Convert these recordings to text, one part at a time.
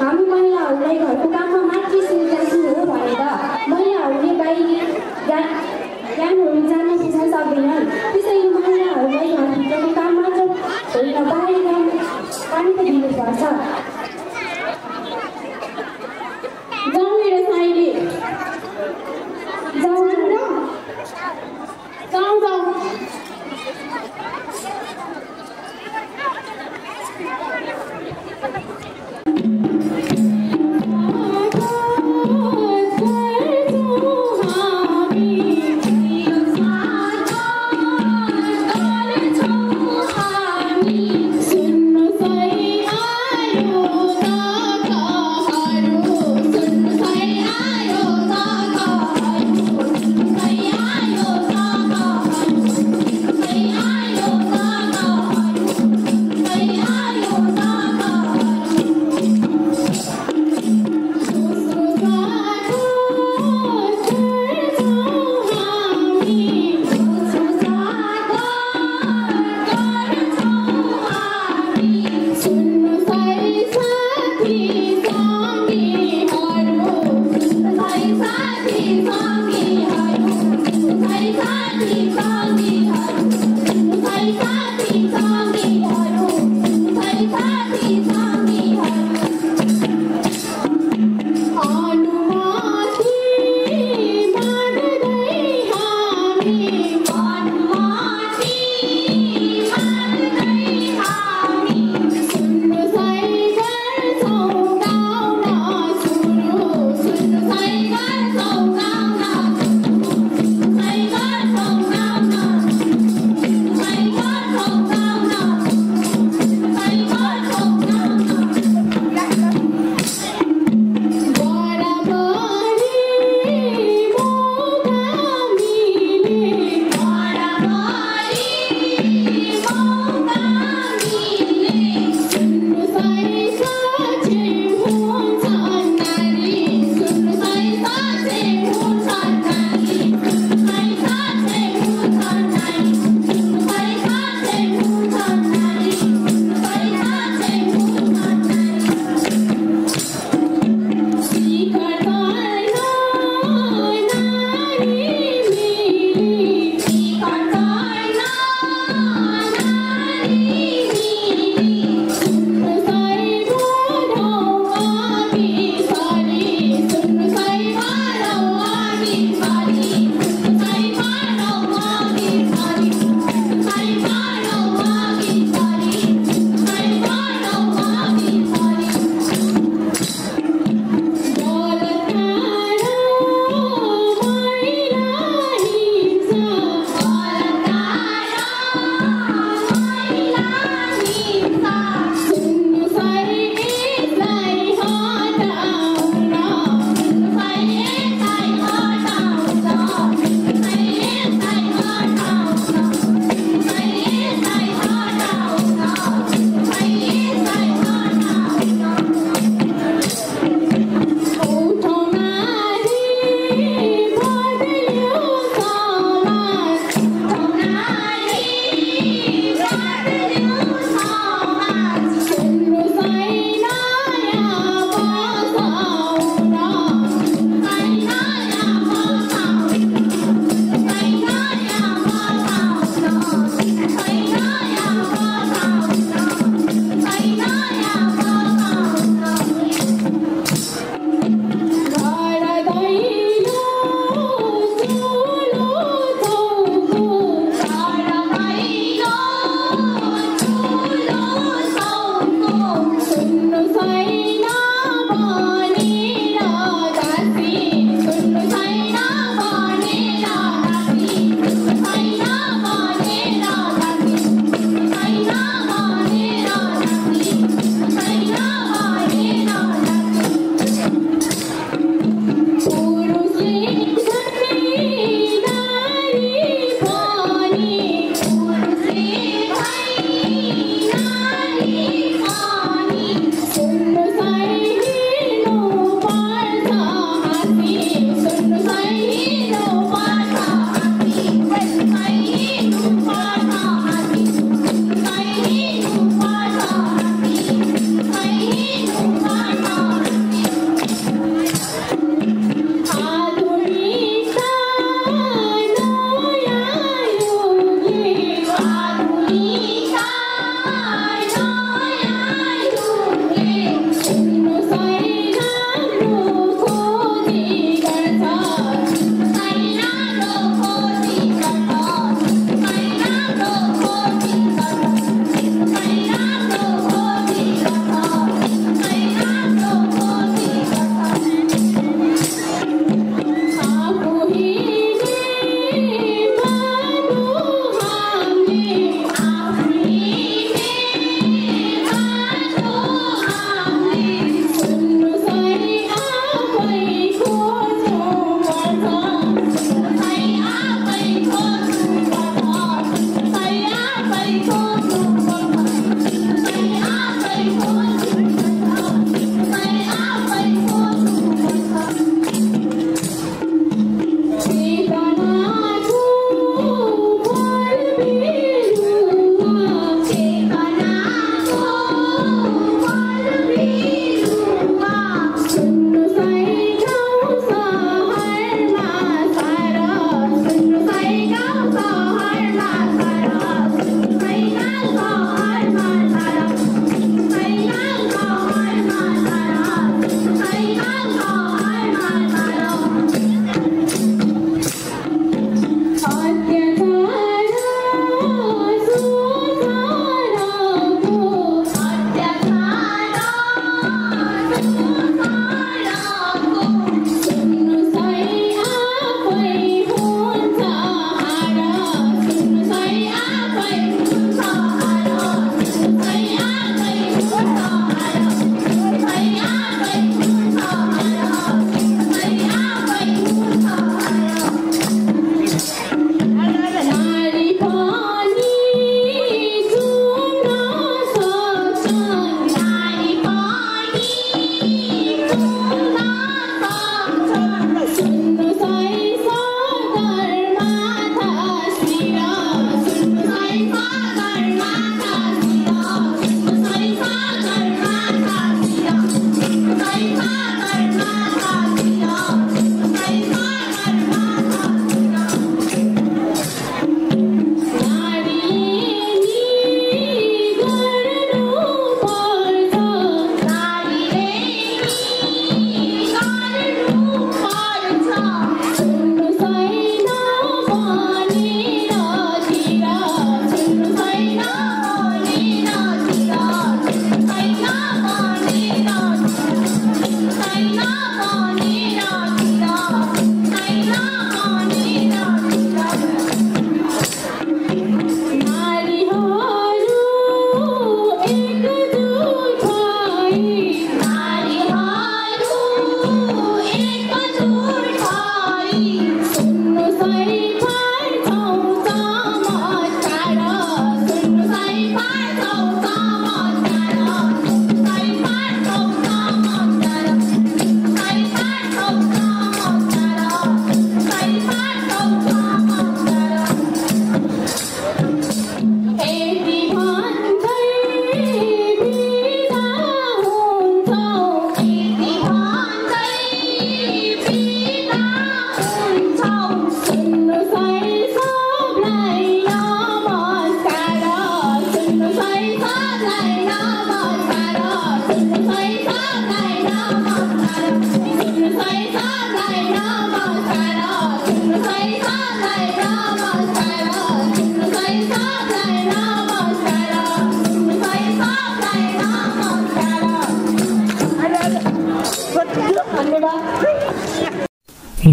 हामी महिलाहरूलाई घरको काममा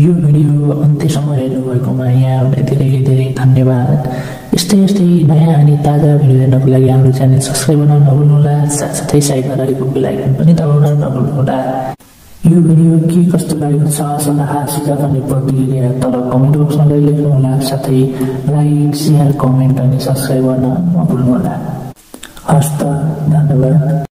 यो भिडियो अन्त्यसम्म हेर्नुभएकोमा यहाँहरूलाई धेरै धेरै धन्यवाद। यस्तै यस्तै नयाँ अनि ताजा भिडियो हेर्नको लागि हाम्रो च्यानल सब्सक्राइब गर्न नभुल्नुहोला साथसाथै साइडमा रहेको बेलायकन पनि दबाउन नभुल्नुहोला। यो भिडियो के कस्तो लागेको छ सल्लाह सुझाव अनि प्रतिक्रिया तल कमेन्ट बक्समा लेख्नुहोला साथै लाइक सेयर कमेन्ट अनि सब्सक्राइब गर्न नभुल्नुहोला। हस्त धन्यवाद।